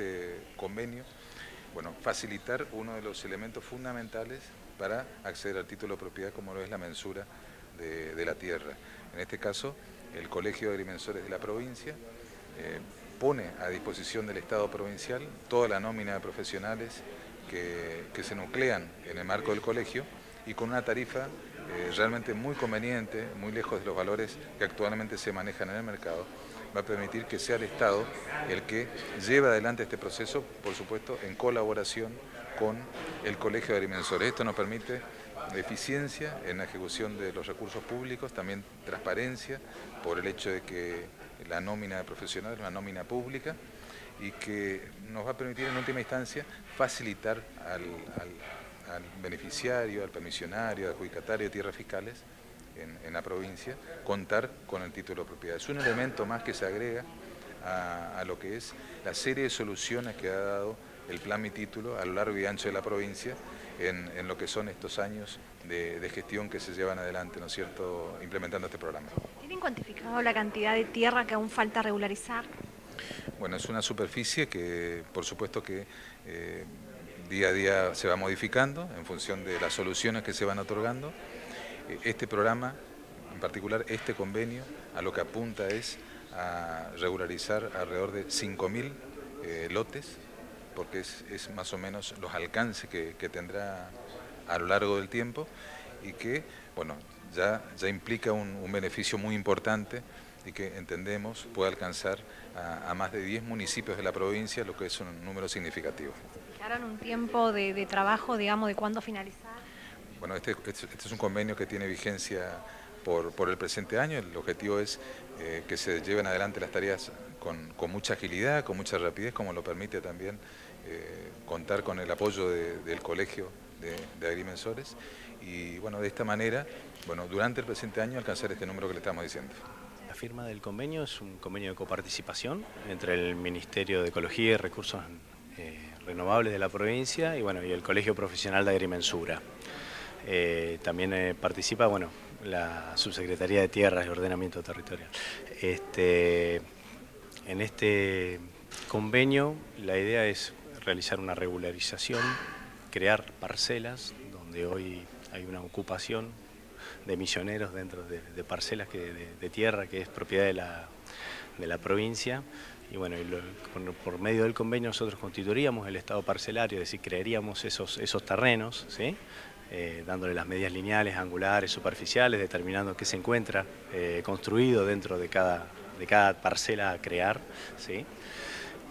este convenio, bueno, facilitar uno de los elementos fundamentales para acceder al título de propiedad como lo es la mensura de, la tierra. En este caso, el Colegio de Agrimensores de la provincia eh, pone a disposición del Estado provincial toda la nómina de profesionales que, se nuclean en el marco del colegio y con una tarifa eh, realmente muy conveniente, muy lejos de los valores que actualmente se manejan en el mercado, va a permitir que sea el Estado el que lleve adelante este proceso, por supuesto, en colaboración con el Colegio de Agrimensores. Esto nos permite eficiencia en la ejecución de los recursos públicos, también transparencia por el hecho de que la nómina de profesionales es una nómina pública y que nos va a permitir en última instancia facilitar al, beneficiario, al permisionario, al adjudicatario de tierras fiscales en, la provincia contar con el título de propiedad. Es un elemento más que se agrega a, lo que es la serie de soluciones que ha dado el plan Mi Título a lo largo y ancho de la provincia en, lo que son estos años de, gestión que se llevan adelante, ¿no es cierto?, implementando este programa. ¿Tienen cuantificado la cantidad de tierra que aún falta regularizar? Bueno, es una superficie que, por supuesto que eh, día a día se va modificando en función de las soluciones que se van otorgando. Este programa, en particular este convenio, a lo que apunta es a regularizar alrededor de 5.000 eh, lotes porque es, más o menos los alcances que, tendrá a lo largo del tiempo y que, bueno, ya, ya implica un, beneficio muy importante y que entendemos puede alcanzar a, más de 10 municipios de la provincia, lo que es un número significativo. ¿Harán un tiempo de, trabajo, digamos, de cuándo finalizar? Bueno, este, este, este, es un convenio que tiene vigencia por, por el presente año. El objetivo es eh, que se lleven adelante las tareas con, con, mucha agilidad, con mucha rapidez, como lo permite también eh, contar con el apoyo del Colegio de, Agrimensores y bueno, de esta manera, bueno, durante el presente año alcanzar este número que le estamos diciendo. La firma del convenio es un convenio de coparticipación entre el Ministerio de Ecología y Recursos eh, Renovables de la provincia y, bueno, y el Colegio Profesional de Agrimensura. Eh, también participa bueno, la Subsecretaría de Tierras y Ordenamiento Territorial. Este, en este convenio la idea es realizar una regularización, crear parcelas donde hoy hay una ocupación de misioneros dentro de, parcelas que, de, tierra que es propiedad de la, de la provincia y bueno, por, medio del convenio nosotros constituiríamos el estado parcelario, es decir, crearíamos esos, esos terrenos, ¿sí? Eh, dándole las medidas lineales, angulares, superficiales, determinando qué se encuentra eh, construido dentro de cada, de cada parcela a crear. ¿sí?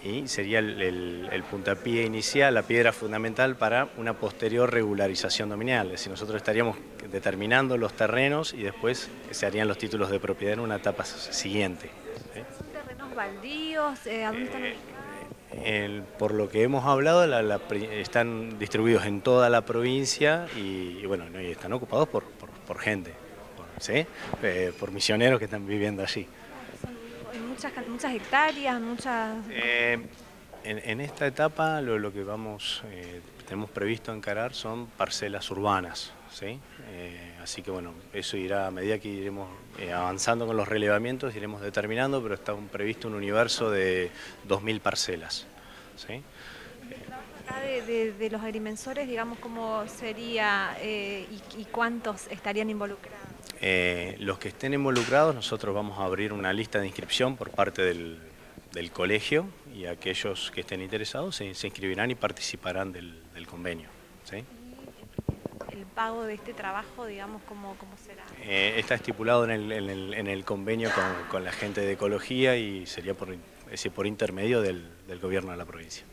Y sería el, puntapié inicial, la piedra fundamental para una posterior regularización nominal. Es decir, nosotros estaríamos determinando los terrenos y después se harían los títulos de propiedad en una etapa siguiente. ¿Son terrenos baldíos? Eh, ¿A dónde están eh, por lo que hemos hablado, están distribuidos en toda la provincia y, bueno, están ocupados por, gente, ¿sí? Eh, por misioneros que están viviendo allí muchas, hectáreas, muchas... Eh, en, esta etapa lo, que vamos, eh, tenemos previsto encarar son parcelas urbanas, ¿sí? Eh, así que bueno, eso irá a medida que iremos avanzando con los relevamientos, iremos determinando, pero está previsto un universo de 2.000 parcelas. ¿sí? De, de, los agrimensores, digamos, cómo sería y cuántos estarían involucrados. Eh, los que estén involucrados, nosotros vamos a abrir una lista de inscripción por parte del, colegio y aquellos que estén interesados se, inscribirán y participarán del, convenio. ¿El pago de este trabajo, digamos, cómo, será? Eh, está estipulado en el, convenio con, la gente de ecología y sería por, por intermedio del gobierno de la provincia.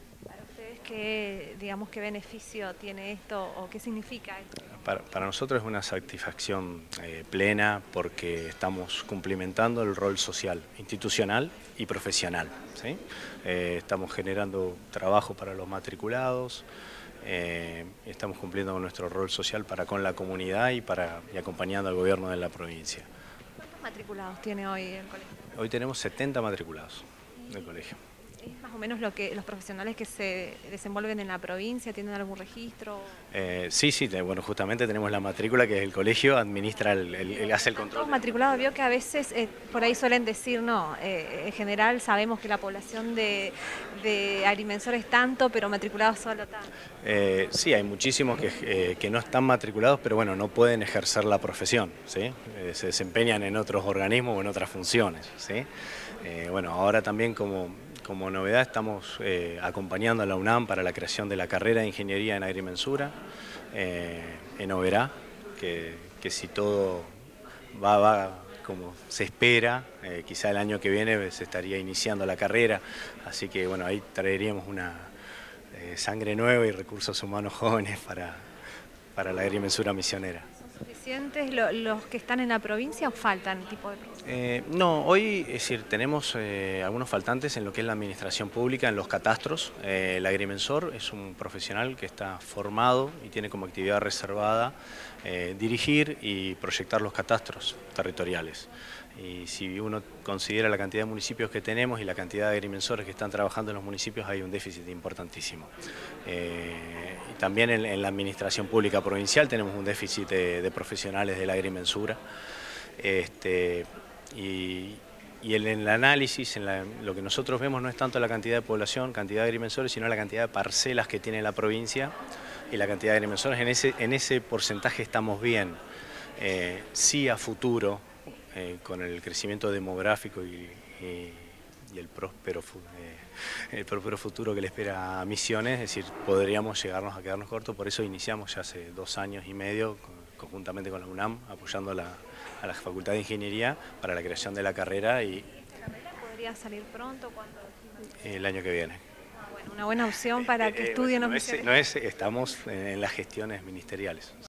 ¿Qué, digamos, qué beneficio tiene esto o qué significa esto? Para, nosotros es una satisfacción eh, plena porque estamos cumplimentando el rol social, institucional y profesional. Eh, estamos generando trabajo para los matriculados, eh, estamos cumpliendo con nuestro rol social para con la comunidad y, para, y acompañando al gobierno de la provincia. ¿Cuántos matriculados tiene hoy el colegio? Hoy tenemos 70 matriculados del colegio. ¿Es más o menos lo que los profesionales que se desenvuelven en la provincia tienen algún registro? Eh, sí, sí, bueno, justamente tenemos la matrícula que el colegio administra, el, hace el control. Todos matriculados, vio que a veces eh, por ahí suelen decir, no, eh, en general sabemos que la población de, de agrimensores es tanto, pero matriculados solo tanto. sí, hay muchísimos que, que, no están matriculados, pero bueno, no pueden ejercer la profesión, ¿sí? se desempeñan en otros organismos o en otras funciones, ¿sí? bueno, ahora también como como novedad estamos eh, acompañando a la UNAM para la creación de la carrera de Ingeniería en Agrimensura eh, en Oberá, que, si todo va, como se espera, eh, quizá el año que viene se estaría iniciando la carrera, así que bueno, ahí traeríamos una sangre nueva y recursos humanos jóvenes para, para la agrimensura misionera los que están en la provincia o faltan tipo de eh, no, hoy es decir, tenemos eh, algunos faltantes en lo que es la administración pública, en los catastros. Eh, el agrimensor es un profesional que está formado y tiene como actividad reservada dirigir y proyectar los catastros territoriales. Y si uno considera la cantidad de municipios que tenemos y la cantidad de agrimensores que están trabajando en los municipios, hay un déficit importantísimo. Eh, y también en, la administración pública provincial tenemos un déficit de, profesionales de la agrimensura. Este, y, en el análisis, en lo que nosotros vemos no es tanto la cantidad de población, cantidad de agrimensores, sino la cantidad de parcelas que tiene la provincia y la cantidad de agrimensores. En ese, en ese porcentaje estamos bien. Eh, sí a futuro eh, con el crecimiento demográfico y, el, próspero, eh, el próspero futuro que le espera a Misiones, es decir, podríamos llegarnos a quedarnos cortos, por eso iniciamos ya hace dos años y medio, conjuntamente con la UNAM, apoyando a la, Facultad de Ingeniería para la creación de la carrera. y ¿La carrera podría salir pronto? cuando El año que viene. Ah, una buena opción para que eh, estudien no, no es, estamos en las gestiones ministeriales.